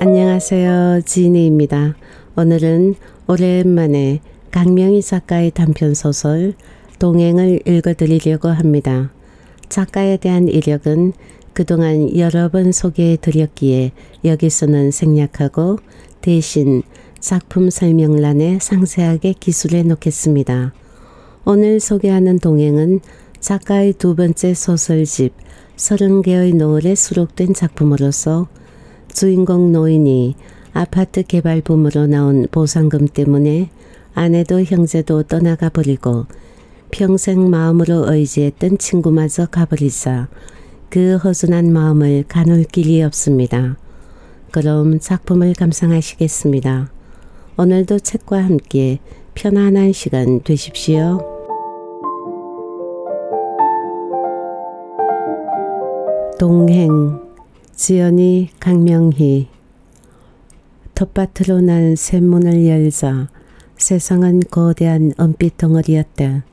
안녕하세요. 지니입니다. 오늘은 오랜만에 강명희 작가의 단편 소설 동행을 읽어드리려고 합니다. 작가에 대한 이력은 그동안 여러 번 소개해 드렸기에 여기서는 생략하고 대신 작품 설명란에 상세하게 기술해 놓겠습니다. 오늘 소개하는 동행은 작가의 두 번째 소설집 서른 개의 노을에 수록된 작품으로서 주인공 노인이 아파트 개발 붐으로 나온 보상금 때문에 아내도 형제도 떠나가 버리고 평생 마음으로 의지했던 친구마저 가버리자 그 허전한 마음을 가눌 길이 없습니다. 그럼 작품을 감상하시겠습니다. 오늘도 책과 함께 편안한 시간 되십시오. 동행 지연이 강명희 텃밭으로 난 샘문을 열자 세상은 거대한 은빛 덩어리였다.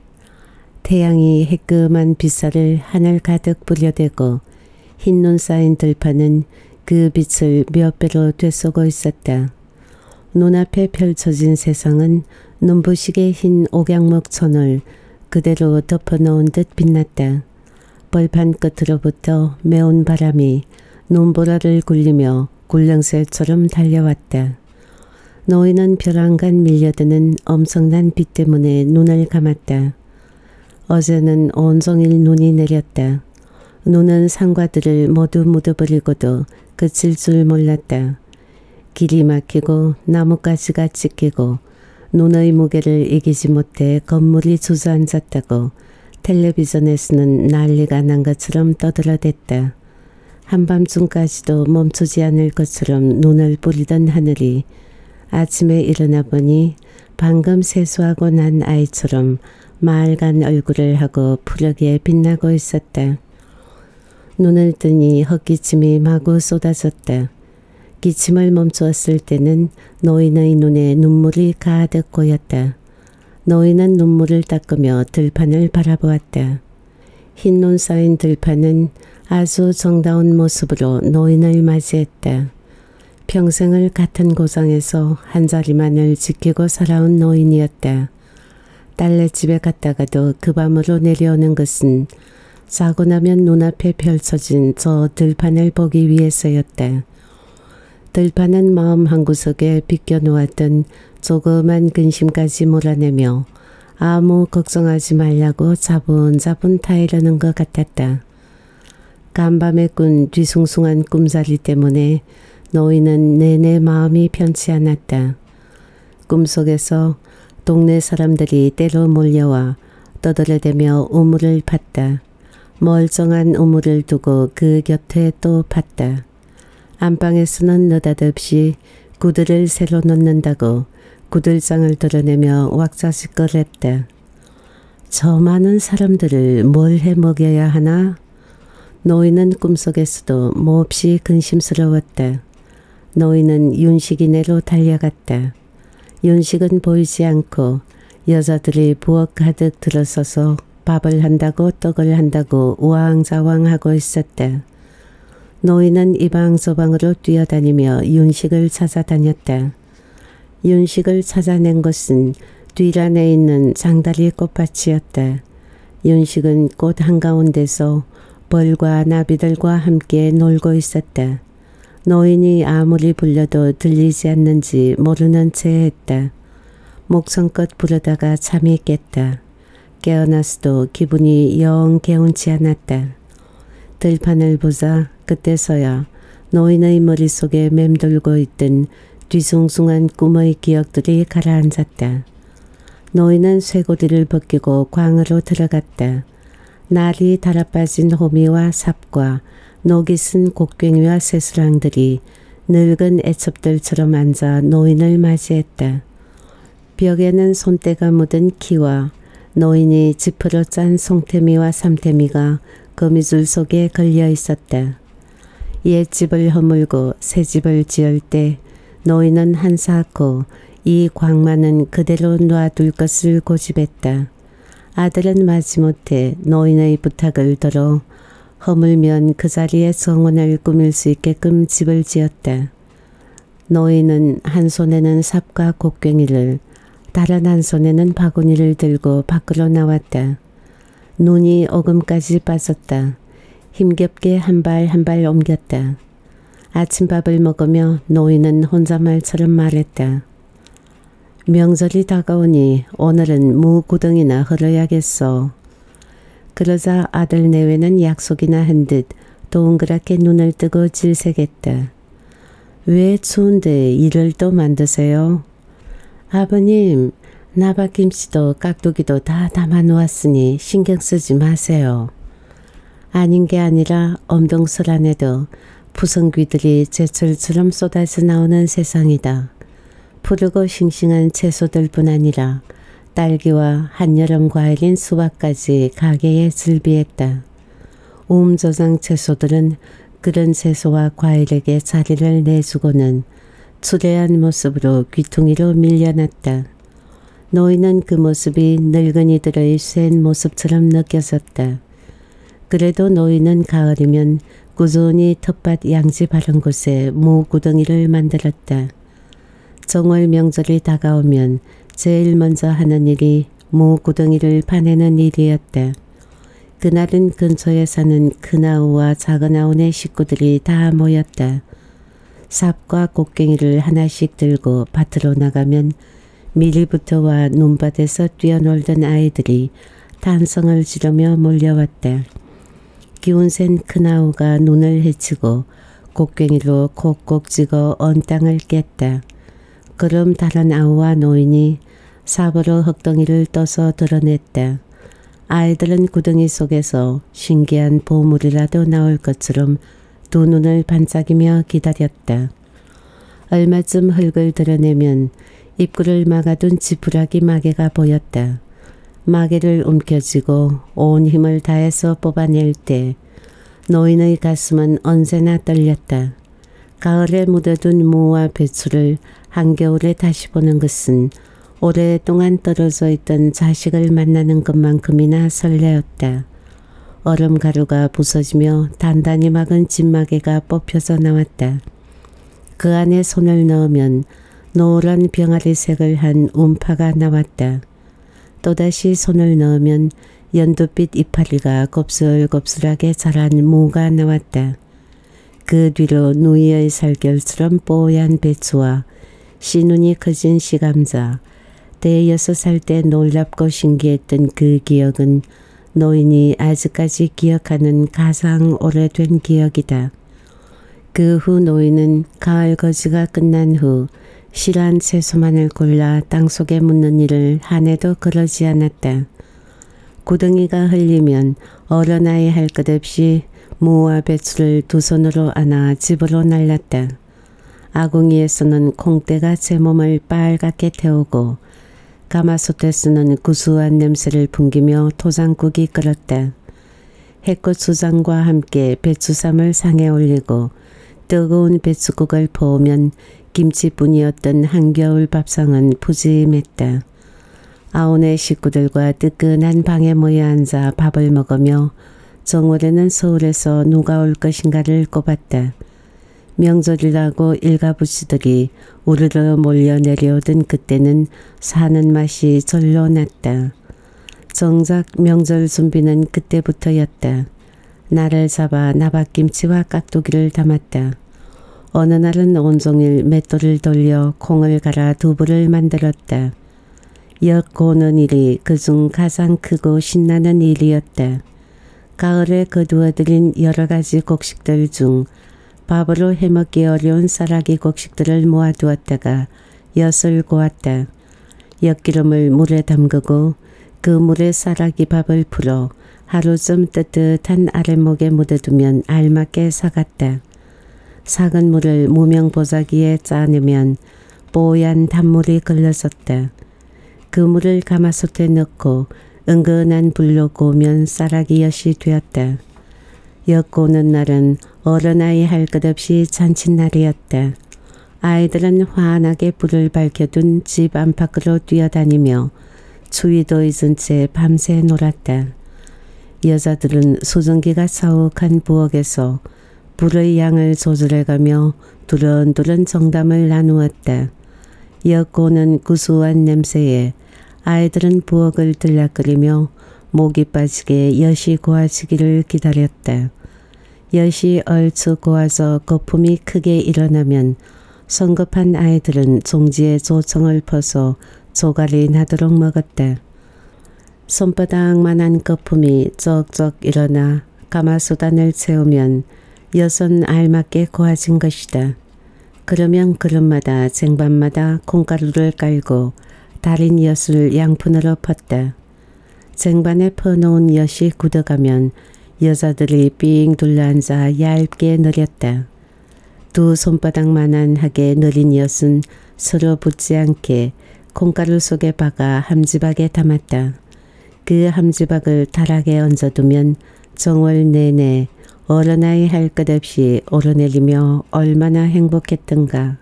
태양이 해끔한 빗살을 하늘 가득 뿌려대고 흰 눈 쌓인 들판은 그 빛을 몇 배로 되쏘고 있었다. 눈앞에 펼쳐진 세상은 눈부시게 흰 옥양목천을 그대로 덮어놓은 듯 빛났다. 벌판 끝으로부터 매운 바람이 눈보라를 굴리며 굴렁쇠처럼 달려왔다. 노인은 벼랑간 밀려드는 엄청난 빛 때문에 눈을 감았다. 어제는 온종일 눈이 내렸다. 눈은 상과들을 모두 묻어버리고도 그칠 줄 몰랐다. 길이 막히고 나뭇가지가 찢기고 눈의 무게를 이기지 못해 건물이 주저앉았다고 텔레비전에서는 난리가 난 것처럼 떠들어댔다. 한밤중까지도 멈추지 않을 것처럼 눈을 뿌리던 하늘이 아침에 일어나 보니 방금 세수하고 난 아이처럼 맑은 얼굴을 하고 푸르게 빛나고 있었다. 눈을 뜨니 헛기침이 마구 쏟아졌다. 기침을 멈추었을 때는 노인의 눈에 눈물이 가득 고였다. 노인은 눈물을 닦으며 들판을 바라보았다. 흰 눈 쌓인 들판은 아주 정다운 모습으로 노인을 맞이했다. 평생을 같은 고장에서 한 자리만을 지키고 살아온 노인이었다. 딸네 집에 갔다가도 그 밤으로 내려오는 것은 자고 나면 눈앞에 펼쳐진 저 들판을 보기 위해서였다. 들판은 마음 한구석에 비껴놓았던 조그만 근심까지 몰아내며 아무 걱정하지 말라고 자분자분 타이르는 것 같았다. 간밤에 꾼 뒤숭숭한 꿈자리 때문에 노인은 내내 마음이 편치 않았다. 꿈속에서 동네 사람들이 때로 몰려와 떠들어대며 우물을 팠다. 멀쩡한 우물을 두고 그 곁에 또 팠다. 안방에서는 느닷없이 구들을 새로 놓는다고 구들장을 드러내며 왁자지껄했다. 저 많은 사람들을 뭘 해먹여야 하나? 노인은 꿈속에서도 몹시 근심스러웠다. 노인은 윤식이네로 달려갔다. 윤식은 보이지 않고 여자들이 부엌 가득 들어서서 밥을 한다고 떡을 한다고 우왕좌왕하고 있었다. 노인은 이방 저방으로 뛰어다니며 윤식을 찾아다녔다. 윤식을 찾아낸 것은 뒤란에 있는 장다리 꽃밭이었다. 윤식은 꽃 한가운데서 벌과 나비들과 함께 놀고 있었다. 노인이 아무리 불려도 들리지 않는지 모르는 채 했다. 목청껏 부르다가 잠이 깼다. 깨어났어도 기분이 영 개운치 않았다. 들판을 보자 그때서야 노인의 머릿속에 맴돌고 있던 뒤숭숭한 꿈의 기억들이 가라앉았다. 노인은 쇠고리를 벗기고 광으로 들어갔다. 날이 달아빠진 호미와 삽과 녹이 쓴 곡괭이와 새수랑들이 늙은 애첩들처럼 앉아 노인을 맞이했다. 벽에는 손때가 묻은 키와 노인이 지프로 짠 송태미와 삼태미가 거미줄 속에 걸려 있었다. 옛집을 허물고 새집을 지을 때 노인은 한사코 이 광만은 그대로 놔둘 것을 고집했다. 아들은 마지못해 노인의 부탁을 들어 허물면 그 자리에 성원을 꾸밀 수 있게끔 집을 지었다. 노인은 한 손에는 삽과 곡괭이를 다른 한 손에는 바구니를 들고 밖으로 나왔다. 눈이 오금까지 빠졌다. 힘겹게 한 발 한 발 옮겼다. 아침밥을 먹으며 노인은 혼잣말처럼 말했다. 명절이 다가오니 오늘은 무구덩이나 흐어야겠어 그러자 아들 내외는 약속이나 한 듯 동그랗게 눈을 뜨고 질색했다. 왜 추운데 일을 또 만드세요? 아버님, 나박김치도 깍두기도 다 담아 놓았으니 신경 쓰지 마세요. 아닌 게 아니라 엄동설 안에도 부성귀들이 제철처럼 쏟아져 나오는 세상이다. 푸르고 싱싱한 채소들뿐 아니라 딸기와 한여름 과일인 수박까지 가게에 즐비했다. 우음조장 채소들은 그런 채소와 과일에게 자리를 내주고는 추레한 모습으로 귀퉁이로 밀려났다. 노인은 그 모습이 늙은이들의 센 모습처럼 느껴졌다. 그래도 노인은 가을이면 꾸준히 텃밭 양지 바른 곳에 무구덩이를 만들었다. 정월 명절이 다가오면 제일 먼저 하는 일이 무구덩이를 파내는 일이었다. 그날은 근처에 사는 큰아우와 작은아우네 식구들이 다 모였다. 삽과 곡괭이를 하나씩 들고 밭으로 나가면 미리부터와 눈밭에서 뛰어놀던 아이들이 탄성을 지르며 몰려왔다. 기운센 큰아우가 눈을 헤치고 곡괭이로 콕콕 찍어 언 땅을 깼다. 그럼 다른 아우와 노인이 삽으로 흙덩이를 떠서 드러냈다. 아이들은 구덩이 속에서 신기한 보물이라도 나올 것처럼 두 눈을 반짝이며 기다렸다. 얼마쯤 흙을 드러내면 입구를 막아둔 지푸라기 마개가 보였다. 마개를 움켜쥐고 온 힘을 다해서 뽑아낼 때 노인의 가슴은 언제나 떨렸다. 가을에 묻어둔 무와 배추를 한겨울에 다시 보는 것은 오랫동안 떨어져 있던 자식을 만나는 것만큼이나 설레었다. 얼음 가루가 부서지며 단단히 막은 진마개가 뽑혀서 나왔다. 그 안에 손을 넣으면 노란 병아리색을 한 움파가 나왔다. 또다시 손을 넣으면 연두빛 이파리가 곱슬곱슬하게 자란 무가 나왔다. 그 뒤로 누이의 살결처럼 뽀얀 배추와 씨눈이 커진 시감자, 대여섯 살 때 놀랍고 신기했던 그 기억은 노인이 아직까지 기억하는 가장 오래된 기억이다. 그 후 노인은 가을 거지가 끝난 후 실한 채소만을 골라 땅속에 묻는 일을 한 해도 그러지 않았다. 구덩이가 흘리면 어른아이 할 것 없이 무와 배추를 두 손으로 안아 집으로 날랐다. 아궁이에서는 콩대가 제 몸을 빨갛게 태우고 가마솥에서는 구수한 냄새를 풍기며 토장국이 끓었다. 해꽃 수장과 함께 배추쌈을 상에 올리고 뜨거운 배추국을 부으면 김치뿐이었던 한겨울 밥상은 푸짐했다. 아우네 식구들과 뜨끈한 방에 모여 앉아 밥을 먹으며 정월에는 서울에서 누가 올 것인가를 꼽았다. 명절이라고 일가부시들이 우르르 몰려 내려오던 그때는 사는 맛이 절로 났다. 정작 명절 준비는 그때부터였다. 나를 잡아 나박김치와 깍두기를 담았다. 어느 날은 온종일 맷돌을 돌려 콩을 갈아 두부를 만들었다. 역 고는 일이 그중 가장 크고 신나는 일이었다. 가을에 거두어들인 여러 가지 곡식들 중 밥으로 해먹기 어려운 쌀아기 곡식들을 모아두었다가 엿을 고았다. 엿기름을 물에 담그고 그 물에 쌀아기 밥을 풀어 하루 좀 뜨뜻한 아랫목에 묻어두면 알맞게 사갔다. 삭은 물을 무명보자기에 짜내면 뽀얀 단물이 걸러졌다. 그 물을 가마솥에 넣고 은근한 불로 구우면 쌀아기 엿이 되었다. 엿 고는 날은 어른아이 할 것 없이 잔칫날이었다. 아이들은 환하게 불을 밝혀둔 집 안팎으로 뛰어다니며 추위도 잊은 채 밤새 놀았다. 여자들은 소정기가 사욱한 부엌에서 불의 양을 조절해가며 두런두런 정담을 나누었다. 여고는 구수한 냄새에 아이들은 부엌을 들락거리며 목이 빠지게 엿이 고아지기를 기다렸다. 엿이 얼추 고아서 거품이 크게 일어나면 성급한 아이들은 종지에 조청을 퍼서 조가리 나도록 먹었다. 손바닥만한 거품이 쩍쩍 일어나 가마솥안을 채우면 여선 알맞게 고아진 것이다. 그러면 그릇마다 쟁반마다 콩가루를 깔고 달인 엿을 양푼으로 펐다. 쟁반에 퍼놓은 엿이 굳어가면 여자들이 삥 둘러앉아 얇게 느렸다. 두 손바닥만한 하게 느린 엿은 서로 붙지 않게 콩가루 속에 박아 함지박에 담았다. 그 함지박을 다락에 얹어두면 정월 내내 어른아이 할 것 없이 오르내리며 얼마나 행복했던가.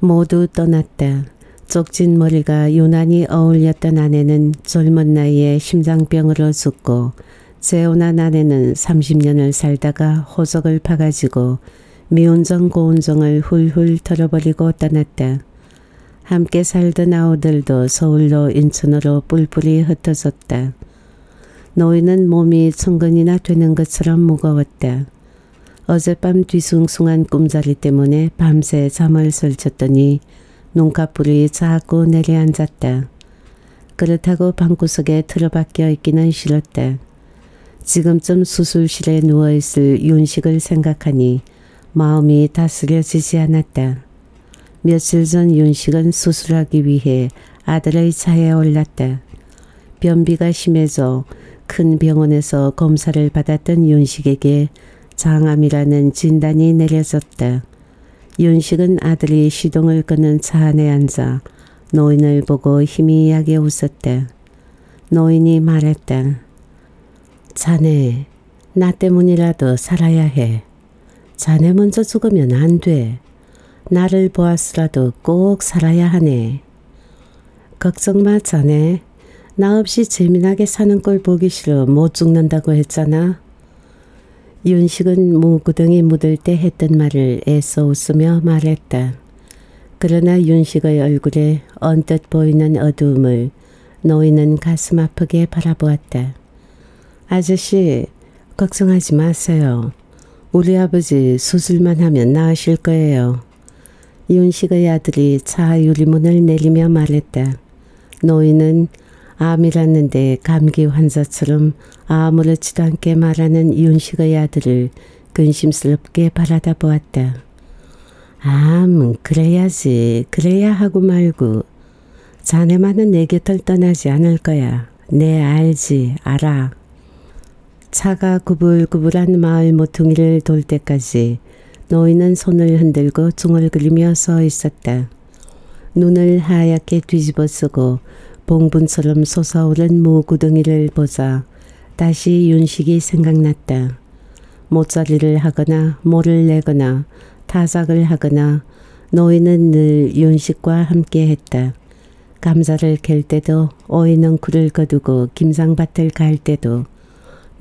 모두 떠났다. 쪽진 머리가 유난히 어울렸던 아내는 젊은 나이에 심장병으로 죽고 재혼한 아내는 30년을 살다가 호적을 파가지고 미운정 고운정을 훌훌 털어버리고 떠났다. 함께 살던 아우들도 서울로 인천으로 뿔뿔이 흩어졌다. 노인은 몸이 천근이나 되는 것처럼 무거웠다. 어젯밤 뒤숭숭한 꿈자리 때문에 밤새 잠을 설쳤더니 눈꺼풀이 자꾸 내려앉았다. 그렇다고 방구석에 틀어박혀 있기는 싫었다. 지금쯤 수술실에 누워있을 윤식을 생각하니 마음이 다스려지지 않았다. 며칠 전 윤식은 수술하기 위해 아들의 차에 올랐다. 변비가 심해져 큰 병원에서 검사를 받았던 윤식에게 장암이라는 진단이 내려졌다. 윤식은 아들이 시동을 끄는 차 안에 앉아 노인을 보고 희미하게 웃었다. 노인이 말했다. 자네, 나 때문이라도 살아야 해. 자네 먼저 죽으면 안 돼. 나를 보았으라도 꼭 살아야 하네. 걱정 마, 자네. 나 없이 재미나게 사는 꼴 보기 싫어 못 죽는다고 했잖아. 윤식은 무구덩이 묻을 때 했던 말을 애써 웃으며 말했다. 그러나 윤식의 얼굴에 언뜻 보이는 어두움을 노인은 가슴 아프게 바라보았다. 아저씨, 걱정하지 마세요. 우리 아버지 수술만 하면 나으실 거예요. 윤식의 아들이 차 유리문을 내리며 말했다. 노인은 암이랐는데 감기 환자처럼 아무렇지도 않게 말하는 윤식의 아들을 근심스럽게 바라다 보았다. 암, 그래야지. 그래야 하고 말고. 자네만은 내 곁을 떠나지 않을 거야. 내 알지, 알아. 차가 구불구불한 마을 모퉁이를 돌 때까지 노인은 손을 흔들고 중얼거리며 서 있었다. 눈을 하얗게 뒤집어 쓰고 봉분처럼 솟아오른 무구덩이를 보자 다시 윤식이 생각났다. 모짜리를 하거나 모를 내거나 타작을 하거나 노인은 늘 윤식과 함께 했다. 감자를 캘 때도 오이는 쿨을 거두고 김장밭을 갈 때도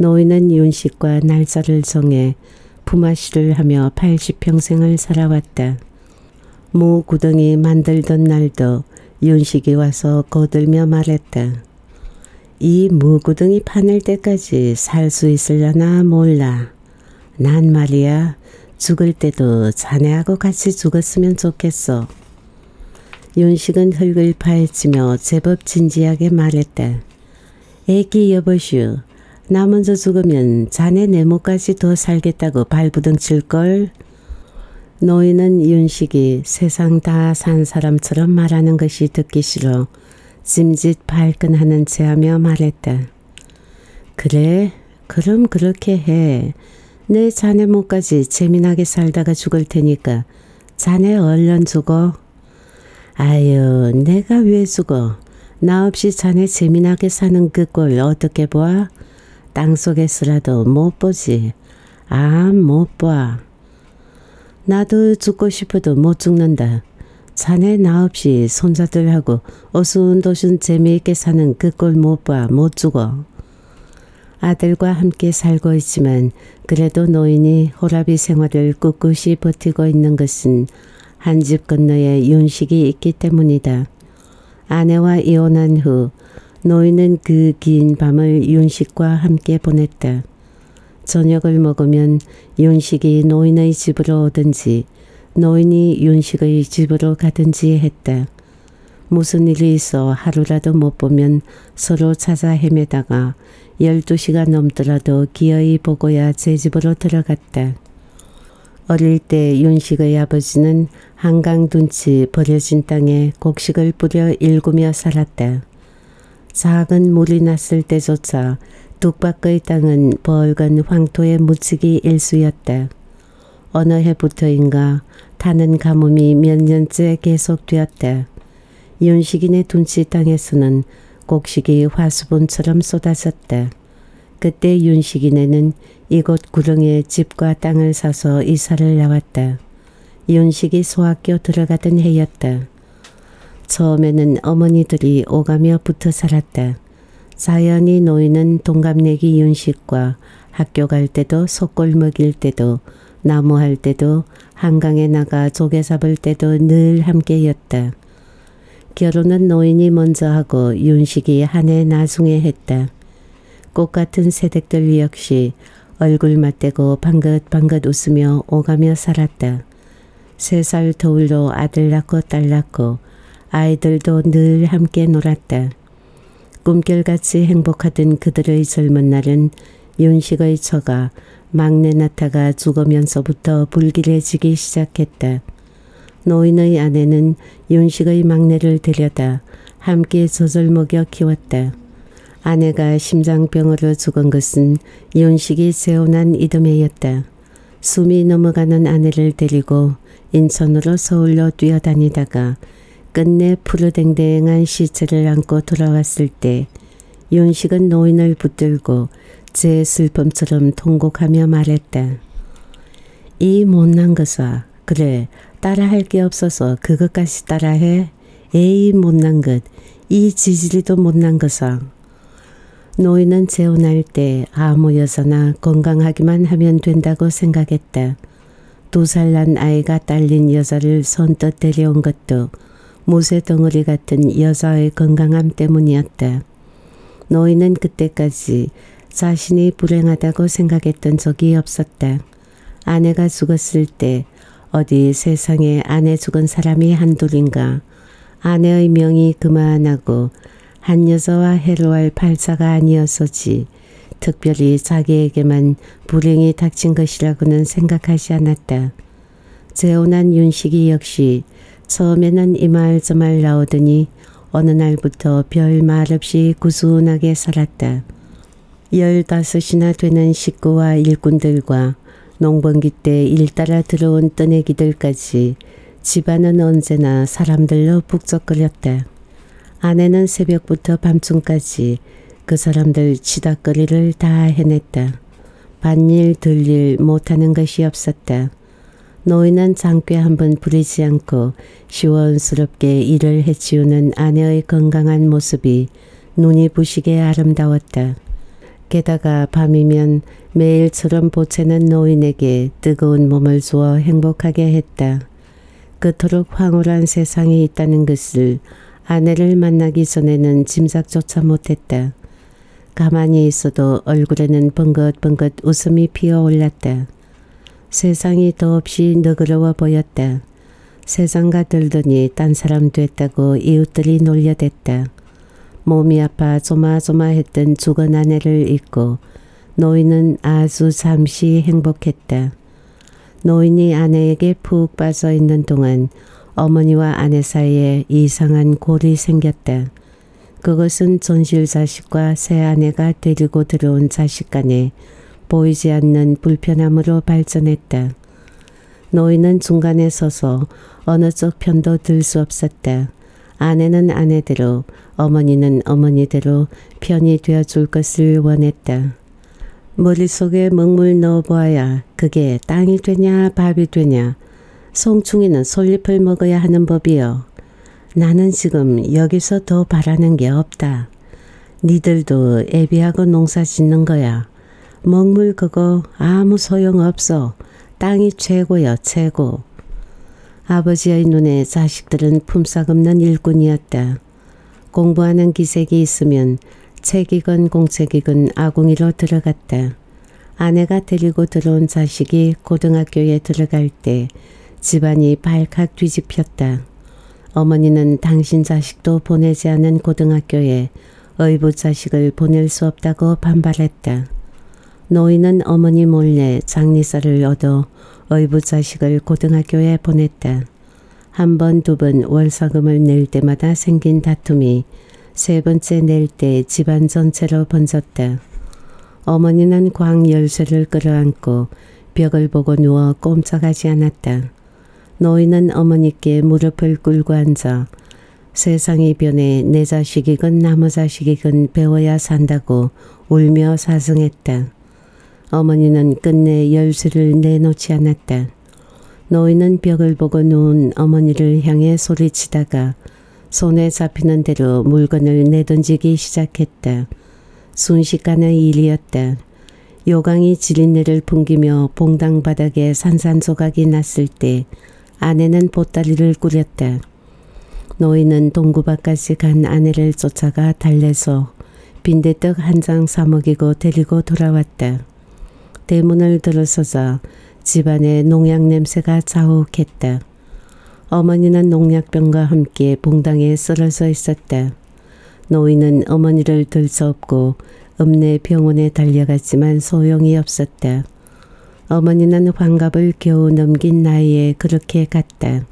노인은 윤식과 날짜를 정해 품앗이를 하며 80평생을 살아왔다. 무구덩이 만들던 날도 윤식이 와서 거들며 말했다. 이 무구덩이 파낼 때까지 살 수 있으려나 몰라. 난 말이야 죽을 때도 자네하고 같이 죽었으면 좋겠어. 윤식은 흙을 파헤치며 제법 진지하게 말했다. 애기 여보슈, 나 먼저 죽으면 자네 내모까지 더 살겠다고 발부둥 칠걸. 노인은 윤식이 세상 다 산 사람처럼 말하는 것이 듣기 싫어 짐짓 발끈하는 체하며 말했다. 그래? 그럼 그렇게 해. 내 자네 목까지 재미나게 살다가 죽을 테니까 자네 얼른 죽어. 아유 내가 왜 죽어. 나 없이 자네 재미나게 사는 그 꼴 어떻게 보아? 땅속에서라도 못 보지. 아 못 봐. 나도 죽고 싶어도 못 죽는다. 자네 나 없이 손자들하고 어순도순 재미있게 사는 그 꼴 못 봐, 못 죽어. 아들과 함께 살고 있지만 그래도 노인이 호라비 생활을 꿋꿋이 버티고 있는 것은 한 집 건너에 윤식이 있기 때문이다. 아내와 이혼한 후 노인은 그 긴 밤을 윤식과 함께 보냈다. 저녁을 먹으면 윤식이 노인의 집으로 오든지 노인이 윤식의 집으로 가든지 했다. 무슨 일이 있어 하루라도 못 보면 서로 찾아 헤매다가 12시가 넘더라도 기어이 보고야 제 집으로 들어갔다. 어릴 때 윤식의 아버지는 한강 둔치 버려진 땅에 곡식을 뿌려 일구며 살았다. 작은 물이 났을 때조차 뚝밖의 땅은 벌건 황토에 묻히기 일수였다. 어느 해부터인가 타는 가뭄이 몇 년째 계속되었다. 윤식인의 둔치 땅에서는 곡식이 화수분처럼 쏟아졌다. 그때 윤식이네는 이곳 구릉에 집과 땅을 사서 이사를 나왔다. 윤식이 소학교 들어가던 해였다. 처음에는 어머니들이 오가며 붙어 살았다. 자연히 노인은 동갑내기 윤식과 학교 갈 때도 속골 먹일 때도 나무할 때도 한강에 나가 조개 잡을 때도 늘 함께였다. 결혼은 노인이 먼저 하고 윤식이 한 해 나중에 했다. 꽃 같은 새댁들 역시 얼굴 맞대고 방긋방긋 웃으며 오가며 살았다. 세살 터울로 아들 낳고 딸 낳고 아이들도 늘 함께 놀았다. 꿈결같이 행복하던 그들의 젊은 날은 윤식의 처가 막내 나타가 죽으면서부터 불길해지기 시작했다. 노인의 아내는 윤식의 막내를 데려다 함께 젖을 먹여 키웠다. 아내가 심장병으로 죽은 것은 윤식이 세워난 이듬해였다. 숨이 넘어가는 아내를 데리고 인천으로 서울로 뛰어다니다가 끝내 푸르댕댕한 시체를 안고 돌아왔을 때 윤식은 노인을 붙들고 제 슬픔처럼 통곡하며 말했다. 이 못난 것아 그래 따라할 게 없어서 그것까지 따라해? 에이 못난 것, 이 지지리도 못난 것아. 노인은 재혼할 때 아무 여자나 건강하기만 하면 된다고 생각했다. 두 살 난 아이가 딸린 여자를 손뜻 데려온 것도 무쇠 덩어리 같은 여자의 건강함 때문이었다. 노인은 그때까지 자신이 불행하다고 생각했던 적이 없었다. 아내가 죽었을 때 어디 세상에 아내 죽은 사람이 한둘인가. 아내의 명이 그만하고 한 여자와 해로할 팔자가 아니었었지. 특별히 자기에게만 불행이 닥친 것이라고는 생각하지 않았다. 재혼한 윤식이 역시 처음에는 이 말 저 말 나오더니 어느 날부터 별 말 없이 구순하게 살았다. 열다섯이나 되는 식구와 일꾼들과 농번기 때 일따라 들어온 떠내기들까지 집안은 언제나 사람들로 북적거렸다. 아내는 새벽부터 밤중까지 그 사람들 치닥거리를 다 해냈다. 반일 들일 못하는 것이 없었다. 노인은 장꾀 한번 부리지 않고 시원스럽게 일을 해치우는 아내의 건강한 모습이 눈이 부시게 아름다웠다. 게다가 밤이면 매일처럼 보채는 노인에게 뜨거운 몸을 주어 행복하게 했다. 그토록 황홀한 세상이 있다는 것을 아내를 만나기 전에는 짐작조차 못했다. 가만히 있어도 얼굴에는 벙긋벙긋 웃음이 피어올랐다. 세상이 더없이 너그러워 보였다. 세상과 들더니 딴 사람 됐다고 이웃들이 놀려댔다. 몸이 아파 조마조마했던 죽은 아내를 잊고 노인은 아주 잠시 행복했다. 노인이 아내에게 푹 빠져 있는 동안 어머니와 아내 사이에 이상한 골이 생겼다. 그것은 존실 자식과 새 아내가 데리고 들어온 자식 간에 보이지 않는 불편함으로 발전했다. 노인은 중간에 서서 어느 쪽 편도 들 수 없었다. 아내는 아내대로 어머니는 어머니대로 편이 되어줄 것을 원했다. 머릿속에 먹물 넣어보아야 그게 땅이 되냐 밥이 되냐 송충이는 솔잎을 먹어야 하는 법이요. 나는 지금 여기서 더 바라는 게 없다. 니들도 애비하고 농사 짓는 거야. 먹물 그거 아무 소용 없어. 땅이 최고여 최고. 아버지의 눈에 자식들은 품삯 없는 일꾼이었다. 공부하는 기색이 있으면 책이건 공책이건 아궁이로 들어갔다. 아내가 데리고 들어온 자식이 고등학교에 들어갈 때 집안이 발칵 뒤집혔다. 어머니는 당신 자식도 보내지 않은 고등학교에 의붓 자식을 보낼 수 없다고 반발했다. 노인은 어머니 몰래 장리사를 얻어 의붓 자식을 고등학교에 보냈다. 한 번, 두 번 월사금을 낼 때마다 생긴 다툼이 세 번째 낼 때 집안 전체로 번졌다. 어머니는 광 열쇠를 끌어안고 벽을 보고 누워 꼼짝하지 않았다. 노인은 어머니께 무릎을 꿇고 앉아 세상이 변해 내 자식이건 나무 자식이건 배워야 산다고 울며 사성했다. 어머니는 끝내 열쇠를 내놓지 않았다. 노인은 벽을 보고 누운 어머니를 향해 소리치다가 손에 잡히는 대로 물건을 내던지기 시작했다. 순식간의 일이었다. 요강이 지린내를 풍기며 봉당 바닥에 산산조각이 났을 때 아내는 보따리를 꾸렸다. 노인은 동구밭까지 간 아내를 쫓아가 달래서 빈대떡 한 장 사먹이고 데리고 돌아왔다. 대문을 들어서자 집안에 농약 냄새가 자욱했다. 어머니는 농약병과 함께 봉당에 쓰러져 있었다. 노인은 어머니를 들 수 없고 읍내 병원에 달려갔지만 소용이 없었다. 어머니는 환갑을 겨우 넘긴 나이에 그렇게 갔다.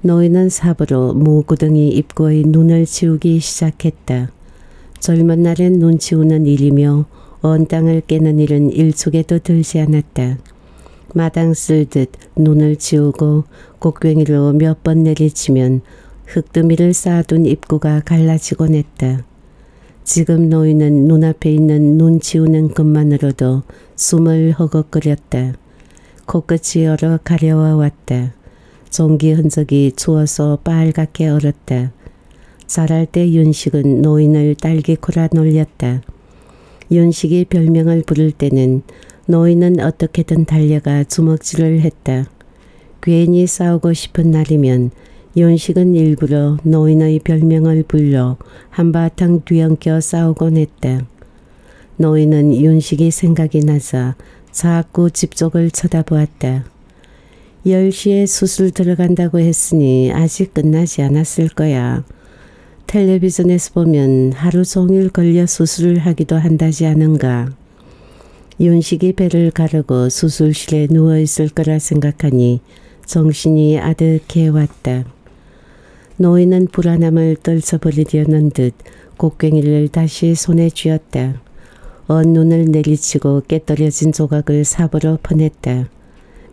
노인은 삽으로 무구덩이 입구의 눈을 치우기 시작했다. 젊은 날엔 눈 치우는 일이며 언 땅을 깨는 일은 일속에도 들지 않았다. 마당 쓸듯 눈을 치우고 곡괭이로 몇 번 내리치면 흙두미를 쌓아둔 입구가 갈라지곤 했다. 지금 노인은 눈앞에 있는 눈 치우는 것만으로도 숨을 허걱거렸다. 코끝이 얼어 가려워 왔다. 종기 흔적이 추워서 빨갛게 얼었다. 자랄 때 윤식은 노인을 딸기코라 놀렸다. 윤식이 별명을 부를 때는 노인은 어떻게든 달려가 주먹질을 했다. 괜히 싸우고 싶은 날이면 윤식은 일부러 노인의 별명을 불러 한바탕 뒤엉켜 싸우곤 했다. 노인은 윤식이 생각이 나자 자꾸 집 쪽을 쳐다보았다. 10시에 수술 들어간다고 했으니 아직 끝나지 않았을 거야. 텔레비전에서 보면 하루 종일 걸려 수술을 하기도 한다지 않은가. 윤식이 배를 가르고 수술실에 누워있을 거라 생각하니 정신이 아득해 왔다. 노인은 불안함을 떨쳐버리려는 듯 곡괭이를 다시 손에 쥐었다. 언 눈을 내리치고 깨떨어진 조각을 삽으로 퍼냈다.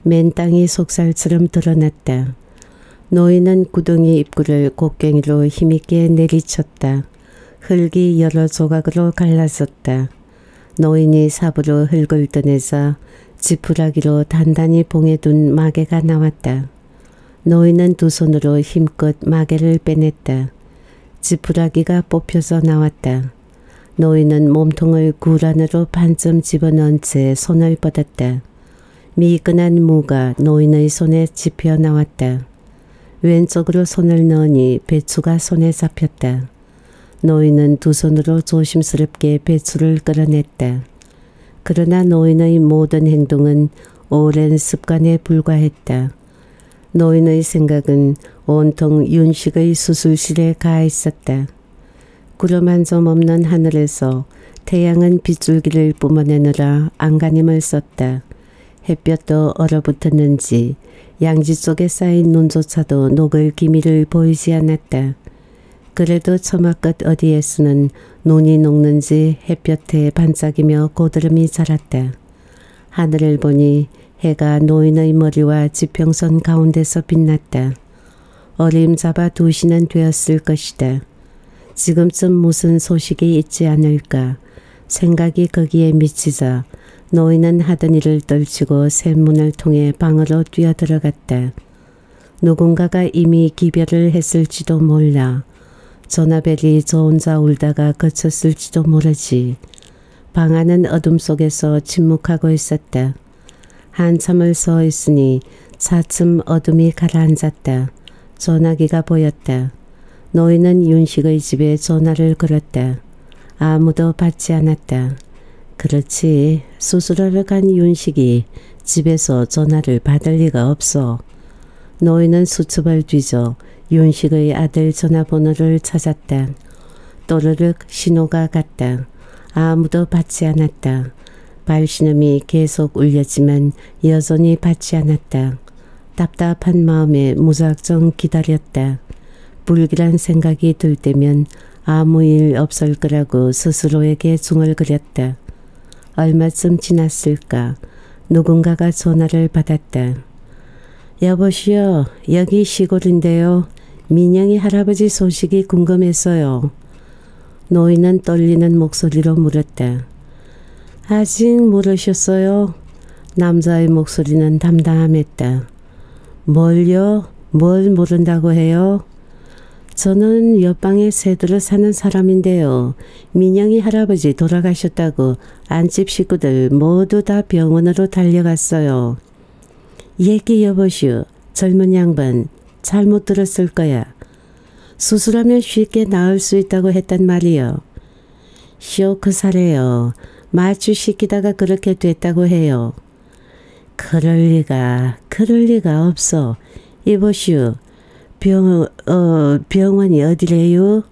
맨 땅이 속살처럼 드러났다. 노인은 구덩이 입구를 곡괭이로 힘있게 내리쳤다. 흙이 여러 조각으로 갈라졌다. 노인이 삽으로 흙을 떠내자 지푸라기로 단단히 봉해둔 마개가 나왔다. 노인은 두 손으로 힘껏 마개를 빼냈다. 지푸라기가 뽑혀서 나왔다. 노인은 몸통을 굴 안으로 반쯤 집어넣은 채 손을 뻗었다. 미끈한 무가 노인의 손에 집혀 나왔다. 왼쪽으로 손을 넣으니 배추가 손에 잡혔다. 노인은 두 손으로 조심스럽게 배추를 끌어냈다. 그러나 노인의 모든 행동은 오랜 습관에 불과했다. 노인의 생각은 온통 윤식의 수술실에 가 있었다. 구름 한 점 없는 하늘에서 태양은 빗줄기를 뿜어내느라 안간힘을 썼다. 햇볕도 얼어붙었는지 양지 속에 쌓인 눈조차도 녹을 기미를 보이지 않았다. 그래도 처마 끝 어디에서는 눈이 녹는지 햇볕에 반짝이며 고드름이 자랐다. 하늘을 보니 해가 노인의 머리와 지평선 가운데서 빛났다. 어림잡아 두 시는 되었을 것이다. 지금쯤 무슨 소식이 있지 않을까 생각이 거기에 미치자 노인은 하던 일을 떨치고 샘문을 통해 방으로 뛰어들어갔다. 누군가가 이미 기별을 했을지도 몰라 전화벨이 저 혼자 울다가 그쳤을지도 모르지. 방 안은 어둠 속에서 침묵하고 있었다. 한참을 서 있으니 차츰 어둠이 가라앉았다. 전화기가 보였다. 노인은 윤식의 집에 전화를 걸었다. 아무도 받지 않았다. 그렇지 수술하러 간 윤식이 집에서 전화를 받을 리가 없어. 노인은 수첩을 뒤져 윤식의 아들 전화번호를 찾았다. 또르륵 신호가 갔다. 아무도 받지 않았다. 발신음이 계속 울렸지만 여전히 받지 않았다. 답답한 마음에 무작정 기다렸다. 불길한 생각이 들 때면 아무 일 없을 거라고 스스로에게 중을 그렸다. 얼마쯤 지났을까 누군가가 전화를 받았다. 여보시오 여기 시골인데요. 민영이 할아버지 소식이 궁금했어요. 노인은 떨리는 목소리로 물었다. 아직 모르셨어요? 남자의 목소리는 담담했다. 뭘요? 뭘 모른다고 해요? 저는 옆방에 새들을 사는 사람인데요. 민영이 할아버지 돌아가셨다고 안집 식구들 모두 다 병원으로 달려갔어요. 얘기 여보시오. 젊은 양반 잘못 들었을 거야. 수술하면 쉽게 나을 수 있다고 했단 말이요. 쇼크 사래요. 마취시키다가 그렇게 됐다고 해요. 그럴 리가, 그럴 리가 없어. 이보시 오. 병, 어, 병원이 어디래요?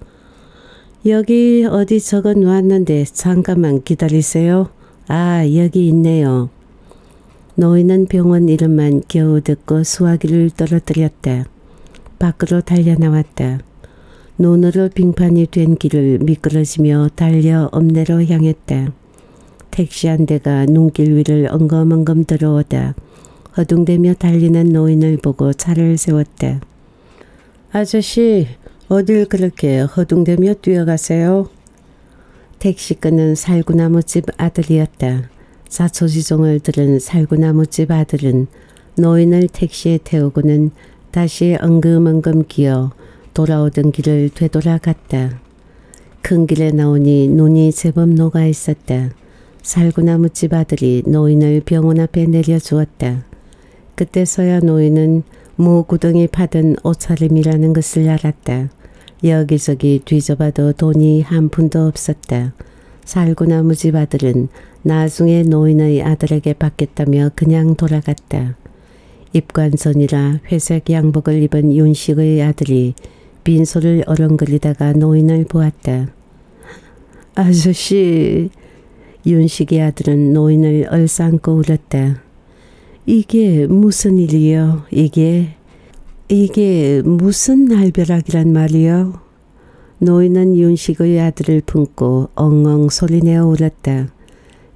여기 어디 적어 놓았는데 잠깐만 기다리세요. 아, 여기 있네요. 노인은 병원 이름만 겨우 듣고 수화기를 떨어뜨렸다. 밖으로 달려나왔다. 눈으로 빙판이 된 길을 미끄러지며 달려 읍내로 향했다. 택시 한 대가 눈길 위를 엉금엉금 들어오다 허둥대며 달리는 노인을 보고 차를 세웠다. 아저씨 어딜 그렇게 허둥대며 뛰어가세요? 택시끈은 살구나무집 아들이었다. 자초지종을 들은 살구나무집 아들은 노인을 택시에 태우고는 다시 엉금엉금 기어 돌아오던 길을 되돌아갔다. 큰 길에 나오니 눈이 제법 녹아 있었다. 살구나무집 아들이 노인을 병원 앞에 내려주었다. 그때서야 노인은 무구덩이 파던 옷차림이라는 것을 알았다. 여기저기 뒤져봐도 돈이 한 푼도 없었다. 살구 나무 집 아들은 나중에 노인의 아들에게 받겠다며 그냥 돌아갔다. 입관선이라 회색 양복을 입은 윤식의 아들이 빈소를 어렁거리다가 노인을 보았다. 아저씨, 윤식의 아들은 노인을 얼싸안고 울었다. 이게 무슨 일이요? 이게 이게 무슨 날벼락이란 말이요? 노인은 윤식의 아들을 품고 엉엉 소리내어 울었다.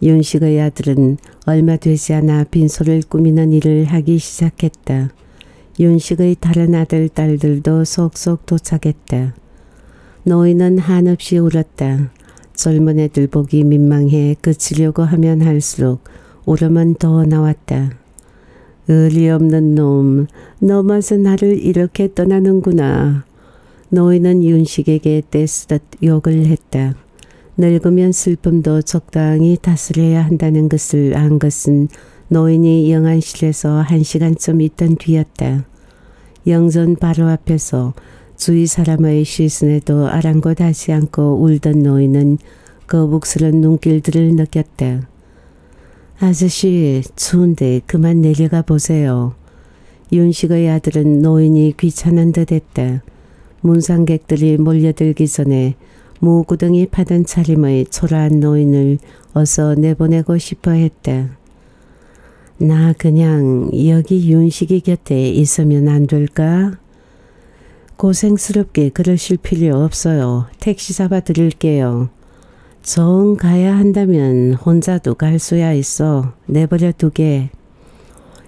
윤식의 아들은 얼마 되지 않아 빈소를 꾸미는 일을 하기 시작했다. 윤식의 다른 아들, 딸들도 속속 도착했다. 노인은 한없이 울었다. 젊은 애들 보기 민망해 그치려고 하면 할수록 울음은 더 나왔다. 의리 없는 놈, 너마저 나를 이렇게 떠나는구나. 노인은 윤식에게 떼쓰듯 욕을 했다. 늙으면 슬픔도 적당히 다스려야 한다는 것을 안 것은 노인이 영안실에서 한 시간쯤 있던 뒤였다. 영전 바로 앞에서 주위 사람의 시선에도 아랑곳하지 않고 울던 노인은 거북스런 눈길들을 느꼈다. 아저씨 추운데 그만 내려가 보세요. 윤식의 아들은 노인이 귀찮은 듯 했다. 문상객들이 몰려들기 전에 무구덩이 파던 차림의 초라한 노인을 어서 내보내고 싶어 했다. 나 그냥 여기 윤식이 곁에 있으면 안 될까? 고생스럽게 그러실 필요 없어요. 택시 잡아 드릴게요. 정 가야 한다면 혼자도 갈 수야 있어. 내버려 두게.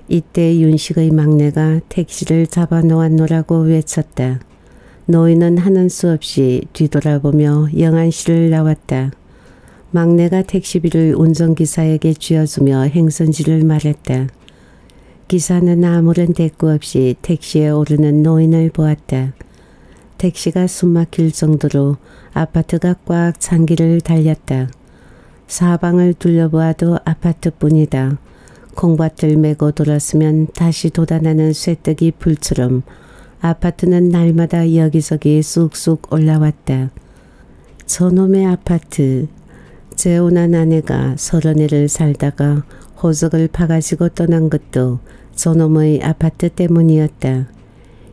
이때 윤식의 막내가 택시를 잡아 놓았노라고 외쳤다. 노인은 하는 수 없이 뒤돌아보며 영안실을 나왔다. 막내가 택시비를 운전기사에게 쥐어주며 행선지를 말했다. 기사는 아무런 대꾸 없이 택시에 오르는 노인을 보았다. 택시가 숨막힐 정도로 아파트가 꽉 찬 길을 달렸다. 사방을 둘러보아도 아파트뿐이다. 콩밭을 메고 돌았으면 다시 돋아나는 쇠뜨기 불처럼 아파트는 날마다 여기저기 쑥쑥 올라왔다. 저놈의 아파트. 재혼한 아내가 서른애를 살다가 호적을 파가지고 떠난 것도 저놈의 아파트 때문이었다.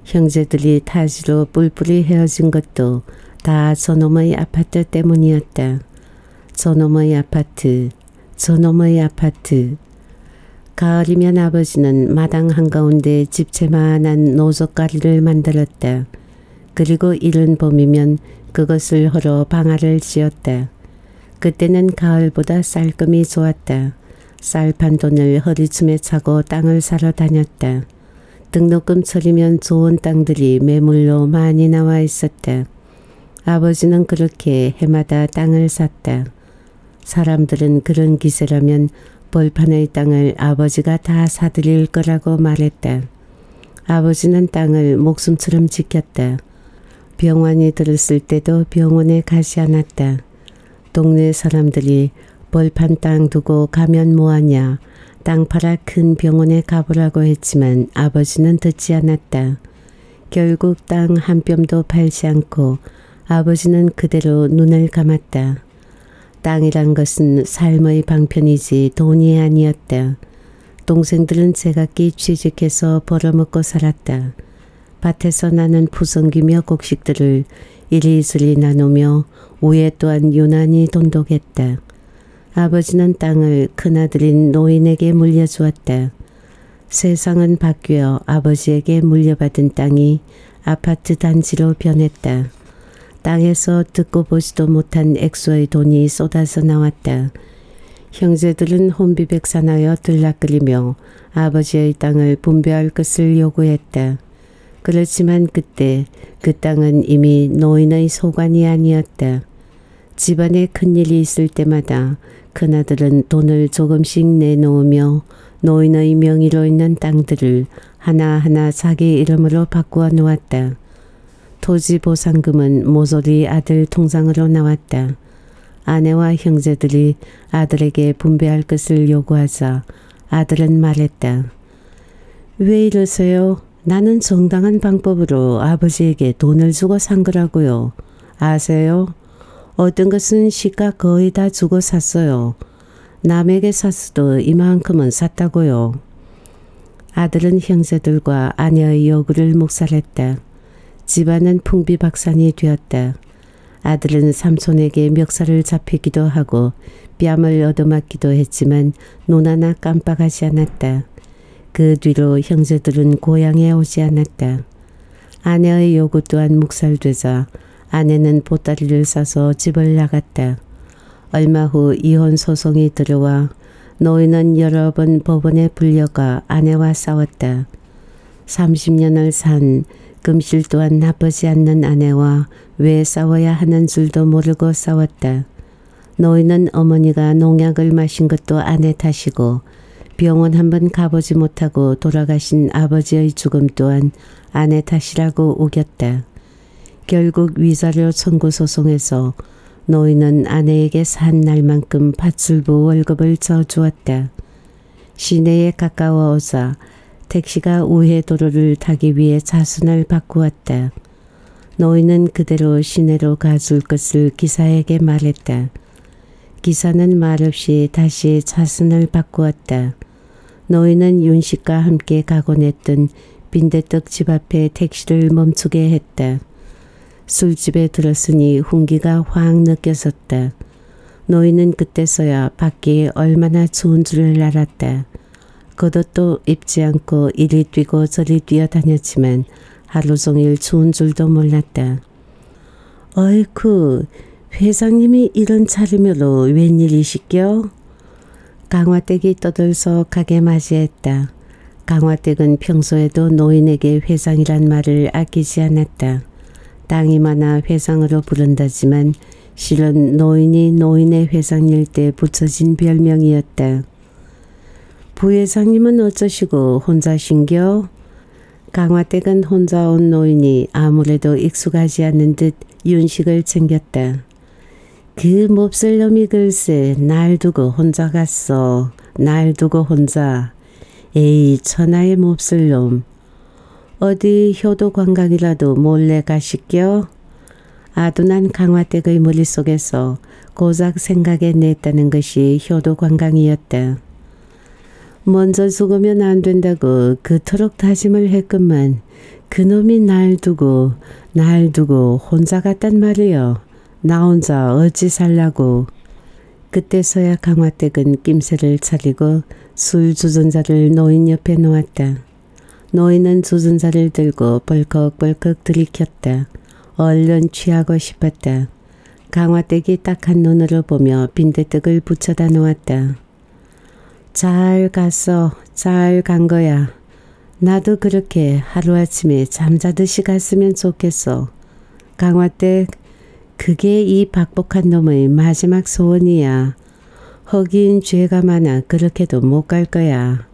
형제들이 타지로 뿔뿔이 헤어진 것도 다 저놈의 아파트 때문이었다. 저놈의 아파트, 저놈의 아파트. 가을이면 아버지는 마당 한가운데 집채만한 노젓가리를 만들었다. 그리고 이른 봄이면 그것을 헐어 방아를 지었다. 그때는 가을보다 쌀금이 좋았다. 쌀판 돈을 허리춤에 차고 땅을 사러 다녔다. 등록금 처리면 좋은 땅들이 매물로 많이 나와 있었다. 아버지는 그렇게 해마다 땅을 샀다. 사람들은 그런 기세라면 벌판의 땅을 아버지가 다 사들일 거라고 말했다. 아버지는 땅을 목숨처럼 지켰다. 병원이 들었을 때도 병원에 가지 않았다. 동네 사람들이 벌판 땅 두고 가면 뭐하냐 땅 팔아 큰 병원에 가보라고 했지만 아버지는 듣지 않았다. 결국 땅 한 뼘도 팔지 않고 아버지는 그대로 눈을 감았다. 땅이란 것은 삶의 방편이지 돈이 아니었다. 동생들은 제각기 취직해서 벌어먹고 살았다. 밭에서 나는 푸성기며 곡식들을 이리저리 나누며 우에 또한 유난히 돈독했다. 아버지는 땅을 큰아들인 노인에게 물려주었다. 세상은 바뀌어 아버지에게 물려받은 땅이 아파트 단지로 변했다. 땅에서 듣고 보지도 못한 액수의 돈이 쏟아져 나왔다. 형제들은 혼비백 산하여 들락거리며 아버지의 땅을 분배할 것을 요구했다. 그렇지만 그때 그 땅은 이미 노인의 소관이 아니었다. 집안에 큰일이 있을 때마다 큰아들은 돈을 조금씩 내놓으며 노인의 명의로 있는 땅들을 하나하나 자기 이름으로 바꾸어 놓았다. 토지 보상금은 모조리 아들 통장으로 나왔다. 아내와 형제들이 아들에게 분배할 것을 요구하자 아들은 말했다. 왜 이러세요? 나는 정당한 방법으로 아버지에게 돈을 주고 산 거라고요. 아세요? 어떤 것은 시가 거의 다 주고 샀어요. 남에게 샀어도 이만큼은 샀다고요. 아들은 형제들과 아내의 요구를 묵살했다. 집안은 풍비박산이 되었다. 아들은 삼손에게 멱살을 잡히기도 하고 뺨을 얻어맞기도 했지만 눈 하나 깜빡하지 않았다. 그 뒤로 형제들은 고향에 오지 않았다. 아내의 요구 또한 묵살되자 아내는 보따리를 싸서 집을 나갔다. 얼마 후 이혼 소송이 들어와 노인은 여러 번 법원에 불려가 아내와 싸웠다. 30년을 산 금실 또한 나쁘지 않는 아내와 왜 싸워야 하는 줄도 모르고 싸웠다. 노인은 어머니가 농약을 마신 것도 아내 탓이고 병원 한번 가보지 못하고 돌아가신 아버지의 죽음 또한 아내 탓이라고 우겼다. 결국 위자료 청구 소송에서 노인은 아내에게 산 날만큼 밧줄부 월급을 져주었다. 시내에 가까워오자 택시가 우회 도로를 타기 위해 차순을 바꾸었다. 노인은 그대로 시내로 가줄 것을 기사에게 말했다. 기사는 말없이 다시 차순을 바꾸었다. 노인은 윤식과 함께 가곤 했던 빈대떡 집 앞에 택시를 멈추게 했다. 술집에 들었으니 훈기가 확 느껴졌다. 노인은 그때서야 밖이 얼마나 추운 줄을 알았다. 겉옷도 입지 않고 이리 뛰고 저리 뛰어다녔지만 하루 종일 추운 줄도 몰랐다. 어이쿠 회장님이 이런 차림으로 웬일이시겨? 강화댁이 떠들서 가게 맞이했다. 강화댁은 평소에도 노인에게 회장이란 말을 아끼지 않았다. 땅이 많아 회장으로 부른다지만 실은 노인이 노인의 회장일 때 붙여진 별명이었다. 부회장님은 어쩌시고 혼자신겨? 강화댁은 혼자 온 노인이 아무래도 익숙하지 않는 듯 윤식을 챙겼다. 그 몹쓸 놈이 글쎄 날 두고 혼자 갔어. 날 두고 혼자. 에이 천하의 몹쓸 놈. 어디 효도 관광이라도 몰래 가시겨? 아둔한 강화댁의 머릿속에서 고작 생각에 냈다는 것이 효도 관광이었다. 먼저 죽으면 안 된다고 그토록 다짐을 했건만 그놈이 날 두고 날 두고 혼자 갔단 말이여. 나 혼자 어찌 살라고. 그때서야 강화댁은 낌새를 차리고 술 주전자를 노인 옆에 놓았다. 노인은 주전자를 들고 벌컥벌컥 들이켰다. 얼른 취하고 싶었다. 강화댁이 딱한 눈으로 보며 빈대떡을 붙여다 놓았다. 잘 갔어. 잘 간 거야. 나도 그렇게 하루아침에 잠자듯이 갔으면 좋겠어. 강화댁, 그게 이 박복한 놈의 마지막 소원이야. 허긴 죄가 많아 그렇게도 못 갈 거야.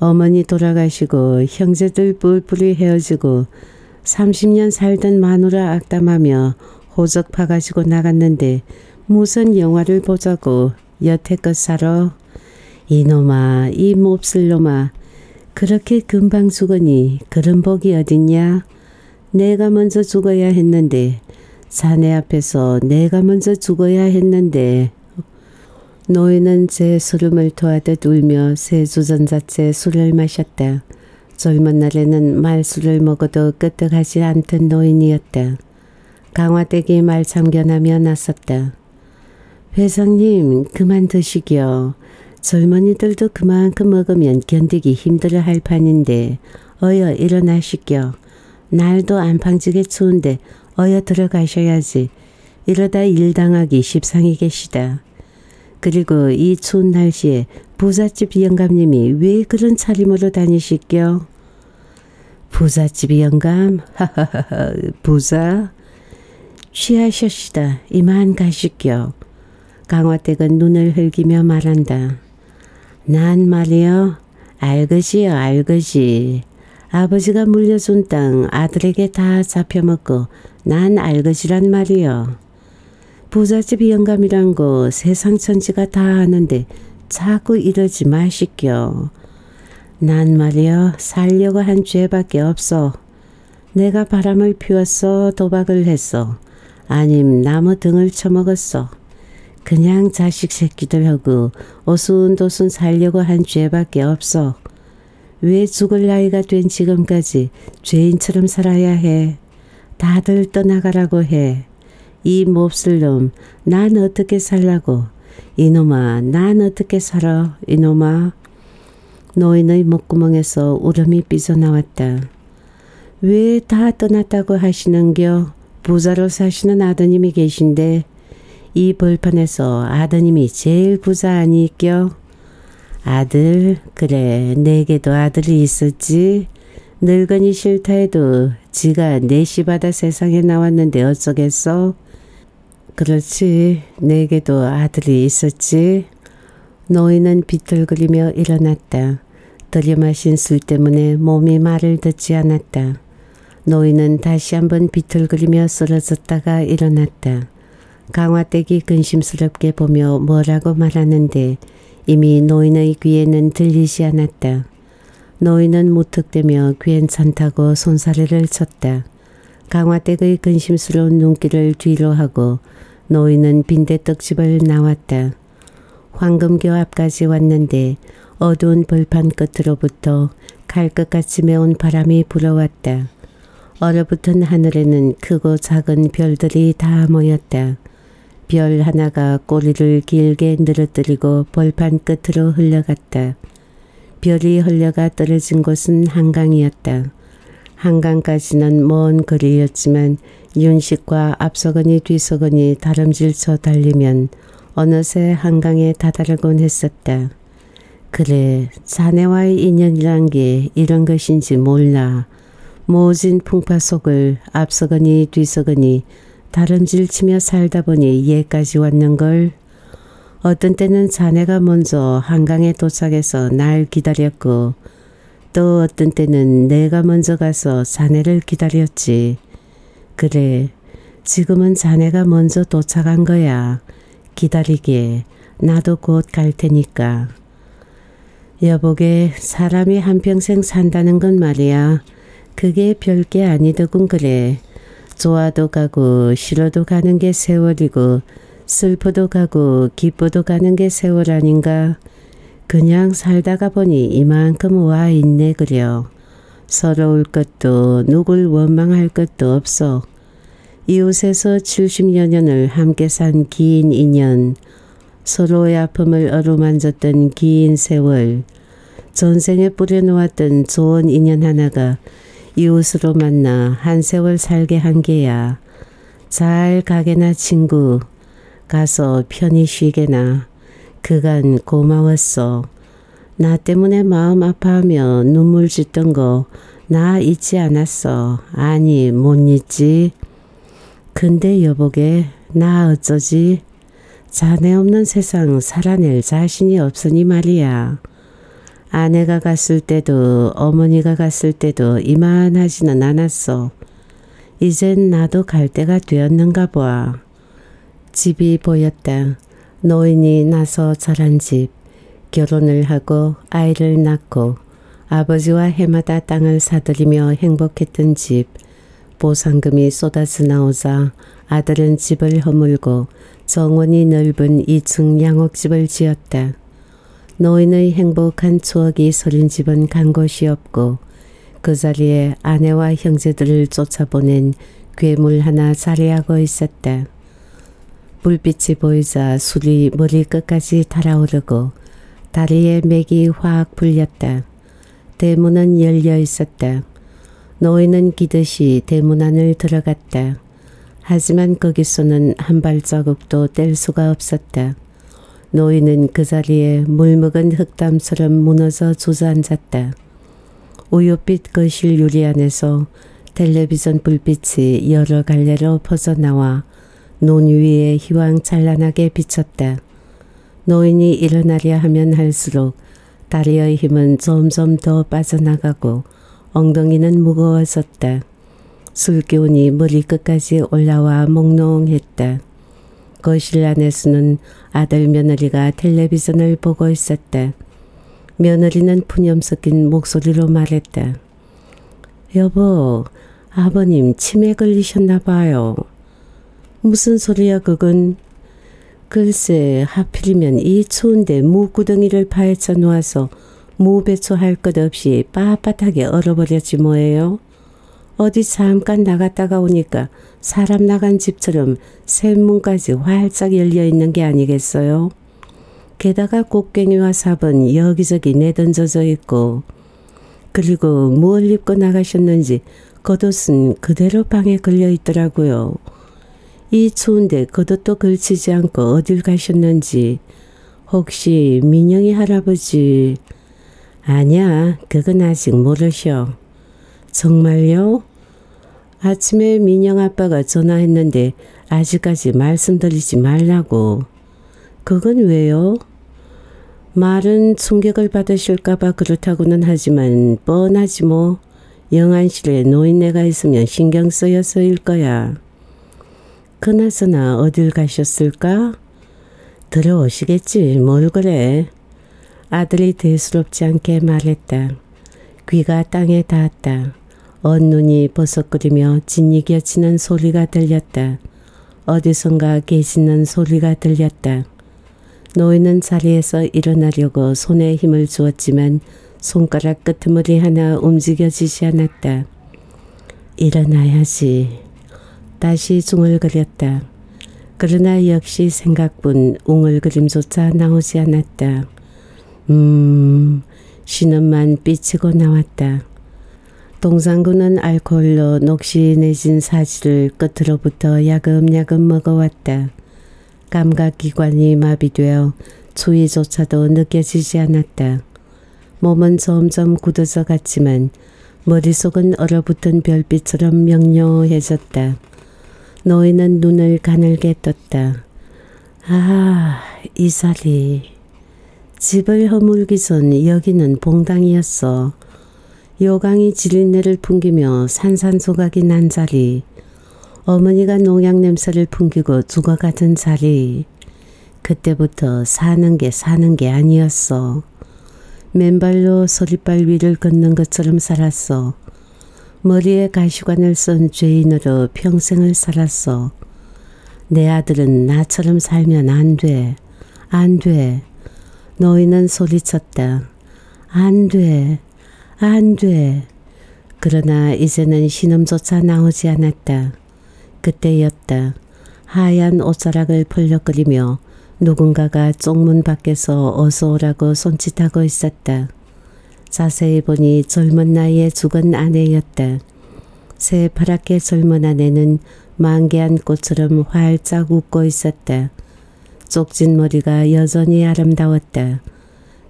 어머니 돌아가시고 형제들 뿔뿔이 헤어지고 30년 살던 마누라 악담하며 호적 파가지고 나갔는데 무슨 영화를 보자고 여태껏 살아. 이놈아 이 몹쓸 놈아 그렇게 금방 죽으니 그런 복이 어딨냐? 내가 먼저 죽어야 했는데 자네 앞에서 내가 먼저 죽어야 했는데 노인은 제 수름을 토하듯 울며 새 주전자째 술을 마셨다. 젊은 날에는 말술을 먹어도 끄떡하지 않던 노인이었다. 강화댁이 말 참견하며 나섰다. 회장님 그만 드시겨. 젊은이들도 그만큼 먹으면 견디기 힘들어 할 판인데 어여 일어나시겨. 날도 안팡지게 추운데 어여 들어가셔야지. 이러다 일당하기 십상이 계시다. 그리고 이 추운 날씨에 부잣집 영감님이 왜 그런 차림으로 다니시겨? 부잣집 영감? 하하하 부자? 취하셨시다. 이만 가시겨. 강화댁은 눈을 흘기며 말한다. 난 말이여 알것이여 알것이 아버지가 물려준 땅 아들에게 다 잡혀먹고 난 알것이란 말이여. 부잣집 영감이란 거 세상 천지가 다 아는데 자꾸 이러지 마시겨. 난 말이여 살려고 한 죄밖에 없어. 내가 바람을 피웠어 도박을 했어. 아님 나무 등을 쳐먹었어. 그냥 자식 새끼들하고 오순도순 살려고 한 죄밖에 없어. 왜 죽을 나이가 된 지금까지 죄인처럼 살아야 해. 다들 떠나가라고 해. 이 몹쓸 놈, 난 어떻게 살라고. 이놈아, 난 어떻게 살아, 이놈아. 노인의 목구멍에서 울음이 삐져나왔다. 왜 다 떠났다고 하시는겨? 부자로 사시는 아드님이 계신데 이 벌판에서 아드님이 제일 부자 아니있겨? 아들, 그래, 내게도 아들이 있었지. 늙은이 싫다 해도 지가 내시바다 세상에 나왔는데 어쩌겠어? 그렇지, 내게도 아들이 있었지. 노인은 비틀거리며 일어났다. 들여 마신 술 때문에 몸이 말을 듣지 않았다. 노인은 다시 한번 비틀거리며 쓰러졌다가 일어났다. 강화댁이 근심스럽게 보며 뭐라고 말하는데 이미 노인의 귀에는 들리지 않았다. 노인은 무턱대며 괜찮다고 손사래를 쳤다. 강화댁의 근심스러운 눈길을 뒤로 하고 노인은 빈대떡집을 나왔다. 황금교 앞까지 왔는데 어두운 벌판 끝으로부터 칼끝같이 매운 바람이 불어왔다. 얼어붙은 하늘에는 크고 작은 별들이 다 모였다. 별 하나가 꼬리를 길게 늘어뜨리고 벌판 끝으로 흘러갔다. 별이 흘려가 떨어진 곳은 한강이었다. 한강까지는 먼 거리였지만 윤식과 앞서거니 뒤서거니 다름질쳐 달리면 어느새 한강에 다다르곤 했었다. 그래 자네와의 인연이란 게 이런 것인지 몰라. 모진 풍파 속을 앞서거니 뒤서거니 다름질치며 살다 보니 얘까지 왔는걸. 어떤 때는 자네가 먼저 한강에 도착해서 날 기다렸고 또 어떤 때는 내가 먼저 가서 자네를 기다렸지. 그래, 지금은 자네가 먼저 도착한 거야. 기다리게. 나도 곧 갈 테니까. 여보게 사람이 한평생 산다는 건 말이야. 그게 별게 아니더군 그래. 좋아도 가고 싫어도 가는 게 세월이고 슬퍼도 가고 기뻐도 가는 게 세월 아닌가. 그냥 살다가 보니 이만큼 와 있네 그려. 서러울 것도 누굴 원망할 것도 없어. 이웃에서 70여 년을 함께 산 긴 인연. 서로의 아픔을 어루만졌던 긴 세월, 전생에 뿌려놓았던 좋은 인연 하나가 이웃으로 만나 한 세월 살게 한 게야. 잘 가게나 친구, 가서 편히 쉬게나. 그간 고마웠어. 나 때문에 마음 아파하며 눈물 짓던 거 나 잊지 않았어. 아니 못 잊지. 근데 여보게 나 어쩌지? 자네 없는 세상 살아낼 자신이 없으니 말이야. 아내가 갔을 때도 어머니가 갔을 때도 이만하지는 않았어. 이젠 나도 갈 때가 되었는가 봐. 집이 보였다. 노인이 나서 자란 집. 결혼을 하고 아이를 낳고 아버지와 해마다 땅을 사들이며 행복했던 집. 보상금이 쏟아져 나오자 아들은 집을 허물고 정원이 넓은 2층 양옥집을 지었다. 노인의 행복한 추억이 서린 집은 간 곳이 없고 그 자리에 아내와 형제들을 쫓아보낸 괴물 하나 자리하고 있었다. 불빛이 보이자 술이 머리 끝까지 달아오르고 다리에 맥이 확 풀렸다. 대문은 열려 있었다. 노인은 기듯이 대문 안을 들어갔다. 하지만 거기서는 한 발자국도 뗄 수가 없었다. 노인은 그 자리에 물먹은 흙담처럼 무너져 주저앉았다. 우유빛 거실 유리 안에서 텔레비전 불빛이 여러 갈래로 퍼져나와 눈 위에 희왕찬란하게 비쳤다. 노인이 일어나려 하면 할수록 다리의 힘은 점점 더 빠져나가고 엉덩이는 무거워졌다. 술기운이 머리 끝까지 올라와 몽롱했다. 거실 안에서는 아들 며느리가 텔레비전을 보고 있었다. 며느리는 푸념 섞인 목소리로 말했다. 여보, 아버님 치매 걸리셨나 봐요. 무슨 소리야 그건? 글쎄 하필이면 이 추운데 무구덩이를 파헤쳐 놓아서 무배초할 것 없이 빳빳하게 얼어버렸지 뭐예요. 어디 잠깐 나갔다가 오니까 사람 나간 집처럼 샘문까지 활짝 열려 있는 게 아니겠어요? 게다가 곡괭이와 삽은 여기저기 내던져져 있고 그리고 무얼 입고 나가셨는지 겉옷은 그대로 방에 걸려 있더라고요. 이 추운데 겉옷도 걸치지 않고 어딜 가셨는지 혹시 민영이 할아버지 아니야 그건 아직 모르셔. 정말요? 아침에 민영 아빠가 전화했는데 아직까지 말씀드리지 말라고. 그건 왜요? 말은 충격을 받으실까봐 그렇다고는 하지만 뻔하지 뭐. 영안실에 노인네가 있으면 신경 쓰여서일 거야. 그나저나 어딜 가셨을까? 들어오시겠지 뭘 그래. 아들이 대수롭지 않게 말했다. 귀가 땅에 닿았다. 언눈이 버석거리며 진이 겨치는 소리가 들렸다. 어디선가 개짖는 소리가 들렸다. 노인은 자리에서 일어나려고 손에 힘을 주었지만 손가락 끄트머리 하나 움직여지지 않았다. 일어나야지. 다시 중얼거렸다. 그러나 역시 생각뿐 웅얼그림조차 나오지 않았다. 음, 신음만 삐치고 나왔다. 동상구는 알코올로 녹신해진 사지를 끝으로부터 야금야금 먹어왔다. 감각기관이 마비되어 추위조차도 느껴지지 않았다. 몸은 점점 굳어져 갔지만 머릿속은 얼어붙은 별빛처럼 명료해졌다. 노인은 눈을 가늘게 떴다. 아, 이 자리. 집을 허물기 전 여기는 봉당이었어. 요강이 지린내를 풍기며 산산소각이 난 자리 어머니가 농약 냄새를 풍기고 죽어가던 자리 그때부터 사는 게 사는 게 아니었어. 맨발로 소리발 위를 걷는 것처럼 살았어. 머리에 가시관을 쓴 죄인으로 평생을 살았어. 내 아들은 나처럼 살면 안 돼. 안 돼. 너희는 소리쳤다. 안 돼. 안 돼. 그러나 이제는 신음조차 나오지 않았다. 그때였다. 하얀 옷자락을 벌럭거리며 누군가가 쪽문 밖에서 어서 오라고 손짓하고 있었다. 자세히 보니 젊은 나이에 죽은 아내였다. 새파랗게 젊은 아내는 만개한 꽃처럼 활짝 웃고 있었다. 쪽진 머리가 여전히 아름다웠다.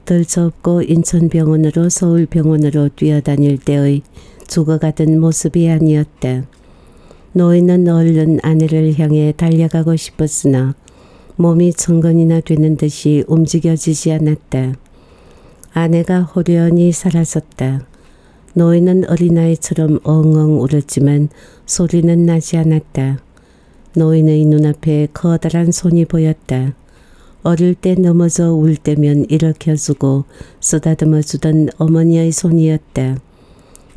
덜쳐없고 인천병원으로 서울병원으로 뛰어다닐 때의 죽어가던 모습이 아니었다. 노인은 얼른 아내를 향해 달려가고 싶었으나 몸이 천건이나 되는 듯이 움직여지지 않았다. 아내가 호련히 사라졌다. 노인은 어린아이처럼 엉엉 울었지만 소리는 나지 않았다. 노인의 눈앞에 커다란 손이 보였다. 어릴 때 넘어져 울 때면 일으켜주고 쓰다듬어 주던 어머니의 손이었다.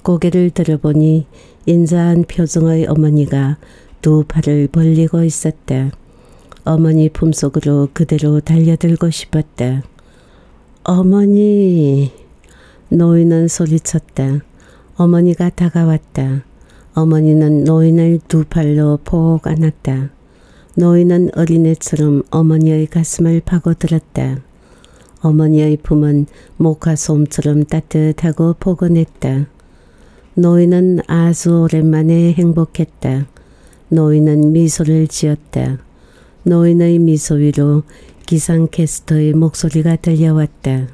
고개를 들어보니 인자한 표정의 어머니가 두 팔을 벌리고 있었다. 어머니 품속으로 그대로 달려들고 싶었다. 어머니 노인은 소리쳤다. 어머니가 다가왔다. 어머니는 노인을 두 팔로 폭 안았다. 노인은 어린애처럼 어머니의 가슴을 파고들었다. 어머니의 품은 목화솜처럼 따뜻하고 포근했다. 노인은 아주 오랜만에 행복했다. 노인은 미소를 지었다. 노인의 미소 위로 기상캐스터의 목소리가 들려왔다.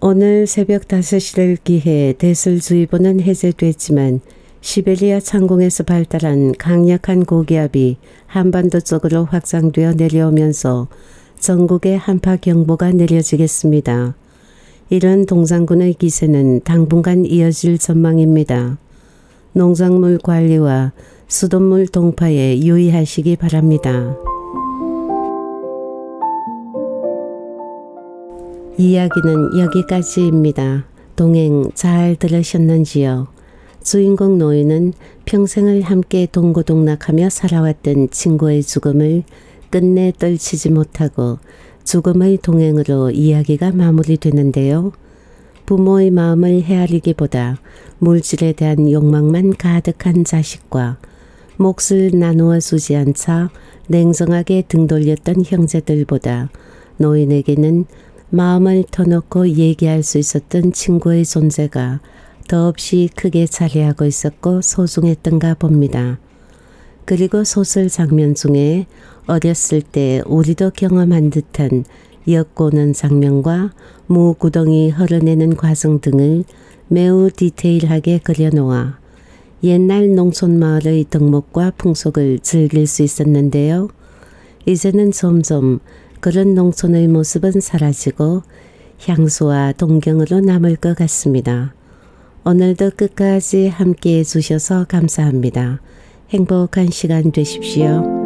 오늘 새벽 5시를 기해 대설주의보는 해제됐지만 시베리아 창공에서 발달한 강력한 고기압이 한반도 쪽으로 확장되어 내려오면서 전국에 한파 경보가 내려지겠습니다. 이런 동산군의 기세는 당분간 이어질 전망입니다. 농작물 관리와 수돗물 동파에 유의하시기 바랍니다. 이야기는 여기까지입니다. 동행 잘 들으셨는지요? 주인공 노인은 평생을 함께 동고동락하며 살아왔던 친구의 죽음을 끝내 떨치지 못하고 죽음의 동행으로 이야기가 마무리되는데요. 부모의 마음을 헤아리기보다 물질에 대한 욕망만 가득한 자식과 몫을 나누어 주지 않자 냉정하게 등 돌렸던 형제들보다 노인에게는 마음을 터놓고 얘기할 수 있었던 친구의 존재가 더없이 크게 자리하고 있었고 소중했던가 봅니다. 그리고 소설 장면 중에 어렸을 때 우리도 경험한 듯한 엿고는 장면과 무구덩이 흘러내는 과정 등을 매우 디테일하게 그려놓아 옛날 농촌 마을의 덕목과 풍속을 즐길 수 있었는데요. 이제는 점점 그런 농촌의 모습은 사라지고 향수와 동경으로 남을 것 같습니다. 오늘도 끝까지 함께 해 주셔서 감사합니다. 행복한 시간 되십시오.